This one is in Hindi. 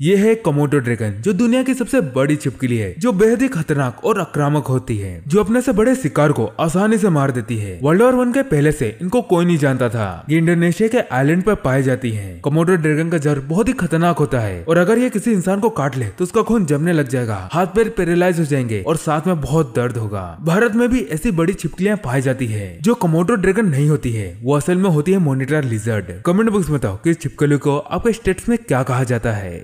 ये है कमोटो ड्रैगन जो दुनिया की सबसे बड़ी छिपकली है, जो बेहद ही खतरनाक और आक्रामक होती है, जो अपने से बड़े शिकार को आसानी से मार देती है। वर्ल्ड वॉर वन के पहले से इनको कोई नहीं जानता था। ये इंडोनेशिया के आइलैंड पर पाई जाती है। कमोडो ड्रैगन का जहर बहुत ही खतरनाक होता है, और अगर ये किसी इंसान को काट ले तो उसका खून जमने लग जाएगा, हाथ पैर पेरालाइज हो जाएँगे, और साथ में बहुत दर्द होगा। भारत में भी ऐसी बड़ी छिपकलियाँ पाई जाती है, जो कमोटो ड्रैगन नहीं होती है। वो असल में होती है मोनिटर लिजर्ड कमेंट बॉक्स में बताओ कि इस छिपकली को आपके स्टेट्स में क्या कहा जाता है।